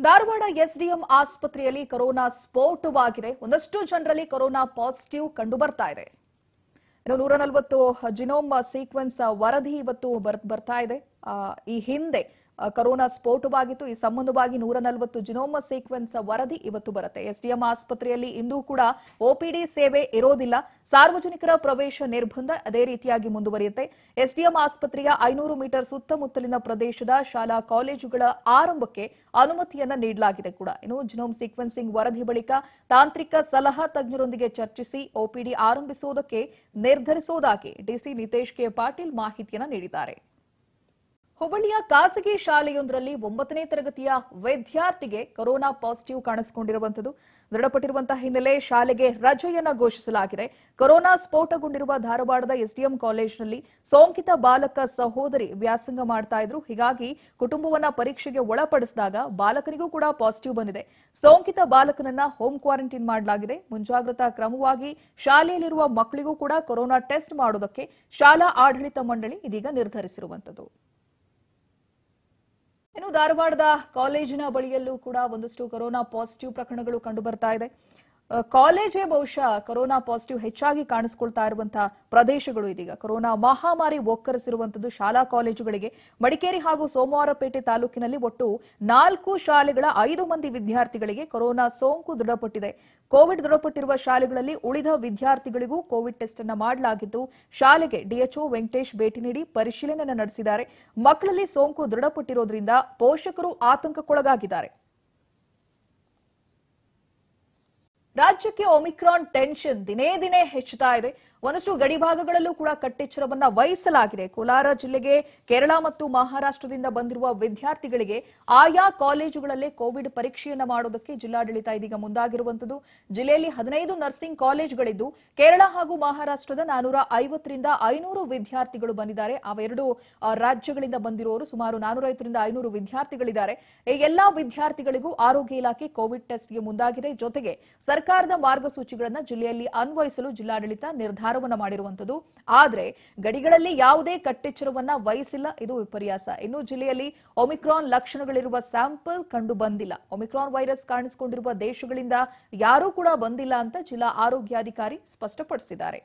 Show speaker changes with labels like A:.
A: Dharwad SDM ಆಸ್ಪತ್ರೆಯಲ್ಲಿ corona ಸ್ಫೋಟವಾಗಿದೆ. ಒಂದಷ್ಟು ಜನರಲ್ಲಿ ಕೊರೋನಾ ಪಾಸಿಟಿವ್ ಕಂಡು ಬರ್ತಾ ಇದೆ. ನೂರ ನಲವತ್ತು ಜಿನೋಮ್ ಸೀಕ್ವೆನ್ಸ್ ವರದಿ ಇವತ್ತು ಬರ್- ಬರ್ತಾ ಇದೆ. ಈ ಹಿಂದೆ ಕೊರೋನಾ ಸ್ಫೋಟವಾಗಿತ್ತು ಈ ಸಂಬಂಧವಾಗಿ ನೂರ ನಲವತ್ತು ಜಿನೋಮ ಸೀಕ್ವೆನ್ಸ್ ವರದಿ ಇವತ್ತು ಬರುತ್ತೆ. ಎಸ್ಡಿಎಂ ಆಸ್ಪತ್ರೆಯಲ್ಲಿ ಇಂದೂ ಕೂಡ ಒಪಿಡಿ ಸೇವೆ ಇರೋದಿಲ್ಲ. ಸಾರ್ವಜನಿಕರ ಪ್ರವೇಶ ನಿರ್ಬಂಧ ಅದೇ ರೀತಿಯಾಗಿ ಮುಂದುವರಿಯುತ್ತೆ. ಎಸ್ಡಿಎಂ ಆಸ್ಪತ್ರೆಯ ಐನೂರು ಮೀಟರ್ ಸುತ್ತಮುತ್ತಲಿನ ಪ್ರದೇಶದ ಶಾಲಾ ಕಾಲೇಜುಗಳ ಆರಂಭಕ್ಕೆ ಅನುಮತಿಯನ್ನ ನೀಡಲಾಗಿದೆ ಕೂಡ. ಇನ್ನು ಜಿನೋಮ್ ಸೀಕ್ವೆನ್ಸಿಂಗ್ ವರದಿ ಬಳಿಕ ತಾಂತ್ರಿಕ ಸಲಹಾ ತಜ್ಞರೊಂದಿಗೆ ಚರ್ಚಿಸಿ ಒಪಿಡಿ ಆರಂಭಿಸುವುದಕ್ಕೆ ನಿರ್ಧರಿಸುವುದಾಗಿ ಡಿಸಿ ನಿತೇಶ್ ಕೆ ಪಾಟೀಲ್ ಮಾಹಿತಿಯನ್ನ ನೀಡಿದ್ದಾರೆ. ಹುಬ್ಬಳ್ಳಿಯ ಖಾಸಗಿ ಶಾಲೆಯೊಂದರಲ್ಲಿ ಒಂಬತ್ತನೇ ತರಗತಿಯ ವಿದ್ಯಾರ್ಥಿಗೆ ಕೊರೋನಾ ಪಾಸಿಟಿವ್ ಕಾಣಿಸಿಕೊಂಡಿರುವಂತದ್ದು ದೃಢಪಟ್ಟಿರುವಂತಹ ಹಿನ್ನೆಲೆ ಶಾಲೆಗೆ ರಜೆಯನ್ನ ಘೋಷಿಸಲಾಗಿದೆ. ಕೊರೋನಾ ಸ್ಫೋಟಗೊಂಡಿರುವ ಧಾರವಾಡದ ಎಸ್ಡಿಎಂ ಕಾಲೇಜಿನಲ್ಲಿ ಸೋಂಕಿತ ಬಾಲಕ ಸಹೋದರಿ ವ್ಯಾಸಂಗ ಮಾಡ್ತಾ ಇದ್ರು. ಹೀಗಾಗಿ ಕುಟುಂಬವನ್ನ ಪರೀಕ್ಷೆಗೆ ಒಳಪಡಿಸಿದಾಗ ಬಾಲಕನಿಗೂ ಕೂಡ ಪಾಸಿಟಿವ್ ಬಂದಿದೆ. ಸೋಂಕಿತ ಬಾಲಕನನ್ನ ಹೋಮ್ ಕ್ವಾರಂಟೈನ್ ಮಾಡಲಾಗಿದೆ. ಮುಂಜಾಗ್ರತಾ ಕ್ರಮವಾಗಿ ಶಾಲೆಯಲ್ಲಿರುವ ಮಕ್ಕಳಿಗೂ ಕೂಡ ಕೊರೋನಾ ಟೆಸ್ಟ್ ಮಾಡೋದಕ್ಕೆ ಶಾಲಾ ಆಡಳಿತ ಮಂಡಳಿ ಇದೀಗ ನಿರ್ಧರಿಸಿರುವಂತದ್ದು ಇನ್ನು ಧಾರವಾಡದ ಕಾಲೇಜಿನ ಬಳಿಯಲ್ಲೂ ಕೂಡ ಒಂದಷ್ಟು ಕೊರೋನಾ ಪಾಸಿಟಿವ್ ಪ್ರಕರಣಗಳು ಕಂಡು ಬರ್ತಾ ಇದೆ. ಕಾಲೇಜೇ ಬಹುಶಃ ಕೊರೋನಾ ಪಾಸಿಟಿವ್ ಹೆಚ್ಚಾಗಿ ಕಾಣಿಸ್ಕೊಳ್ತಾ ಇರುವಂತಹ ಪ್ರದೇಶಗಳು ಇದೀಗ. ಕೊರೋನಾ ಮಹಾಮಾರಿ ಒಕ್ಕರಿಸಿರುವಂತದ್ದು ಶಾಲಾ ಕಾಲೇಜುಗಳಿಗೆ. ಮಡಿಕೇರಿ ಹಾಗೂ ಸೋಮವಾರಪೇಟೆ ತಾಲೂಕಿನಲ್ಲಿ ಒಟ್ಟು ನಾಲ್ಕು ಶಾಲೆಗಳ ಐದು ಮಂದಿ ವಿದ್ಯಾರ್ಥಿಗಳಿಗೆ ಕೊರೋನಾ ಸೋಂಕು ದೃಢಪಟ್ಟಿದೆ. ಕೋವಿಡ್ ದೃಢಪಟ್ಟಿರುವ ಶಾಲೆಗಳಲ್ಲಿ ಉಳಿದ ವಿದ್ಯಾರ್ಥಿಗಳಿಗೂ ಕೋವಿಡ್ ಟೆಸ್ಟ್ ಅನ್ನು ಮಾಡಲಾಗಿದ್ದು, ಶಾಲೆಗೆ ಡಿಎಚ್ಒ ವೆಂಕಟೇಶ್ ಭೇಟಿ ನೀಡಿ ಪರಿಶೀಲನೆ ನಡೆಸಿದ್ದಾರೆ. ಮಕ್ಕಳಲ್ಲಿ ಸೋಂಕು ದೃಢಪಟ್ಟಿರೋದ್ರಿಂದ ಪೋಷಕರು ಆತಂಕಕ್ಕೊಳಗಾಗಿದ್ದಾರೆ. ರಾಜ್ಯಕ್ಕೆ ಒಮಿಕ್ರಾನ್ ಟೆನ್ಷನ್ ದಿನೇ ದಿನೇ ಹೆಚ್ಚುತ್ತಾ ಇದೆ. ಒಂದಷ್ಟು ಗಡಿಭಾಗಗಳಲ್ಲೂ ಕೂಡ ಕಟ್ಟೆಚ್ಚರವನ್ನ ವಹಿಸಲಾಗಿದೆ. ಕೋಲಾರ ಜಿಲ್ಲೆಗೆ, ಕೇರಳ ಮತ್ತು ಮಹಾರಾಷ್ಟ್ರದಿಂದ ಬಂದಿರುವ ವಿದ್ಯಾರ್ಥಿಗಳಿಗೆ ಆಯಾ ಕಾಲೇಜುಗಳಲ್ಲೇ ಕೋವಿಡ್ ಪರೀಕ್ಷೆಯನ್ನ ಮಾಡೋದಕ್ಕೆ ಜಿಲ್ಲಾಡಳಿತ ಇದೀಗ ಮುಂದಾಗಿರುವಂತದ್ದು ಜಿಲ್ಲೆಯಲ್ಲಿ ಹದಿನೈದು ನರ್ಸಿಂಗ್ ಕಾಲೇಜುಗಳಿದ್ದು, ಕೇರಳ ಹಾಗೂ ಮಹಾರಾಷ್ಟ್ರದ ನಾನೂರ ಐವತ್ತರಿಂದ ಐನೂರು ವಿದ್ಯಾರ್ಥಿಗಳು ಬಂದಿದ್ದಾರೆ. ಅವೆರಡು ರಾಜ್ಯಗಳಿಂದ ಬಂದಿರುವವರು ಸುಮಾರು ನಾನೂರೈವತ್ತರಿಂದ ಐನೂರು ವಿದ್ಯಾರ್ಥಿಗಳಿದ್ದಾರೆ. ಈ ಎಲ್ಲಾ ವಿದ್ಯಾರ್ಥಿಗಳಿಗೂ ಆರೋಗ್ಯ ಇಲಾಖೆ ಕೋವಿಡ್ ಟೆಸ್ಟ್ಗೆ ಮುಂದಾಗಿದೆ. ಜೊತೆಗೆ ಸರ್ಕಾರದ ಮಾರ್ಗಸೂಚಿಗಳನ್ನು ಜಿಲ್ಲೆಯಲ್ಲಿ ಅನ್ವಯಿಸಲು ಜಿಲ್ಲಾಡಳಿತ ನಿರ್ಧಾರವನ್ನು ಮಾಡಿರುವಂತದ್ದು ಆದರೆ ಗಡಿಗಳಲ್ಲಿ ಯಾವುದೇ ಕಟ್ಟೆಚ್ಚರವನ್ನ ವಹಿಸಿಲ್ಲ, ಇದು ವಿಪರ್ಯಾಸ. ಇನ್ನು ಜಿಲ್ಲೆಯಲ್ಲಿ ಒಮಿಕ್ರಾನ್ ಲಕ್ಷಣಗಳಿರುವ ಸ್ಯಾಂಪಲ್ ಕಂಡು ಬಂದಿಲ್ಲ. ಒಮಿಕ್ರಾನ್ ವೈರಸ್ ಕಾಣಿಸಿಕೊಂಡಿರುವ ದೇಶಗಳಿಂದ ಯಾರೂ ಕೂಡ ಬಂದಿಲ್ಲ ಅಂತ ಜಿಲ್ಲಾ ಆರೋಗ್ಯಾಧಿಕಾರಿ ಸ್ಪಷ್ಟಪಡಿಸಿದ್ದಾರೆ.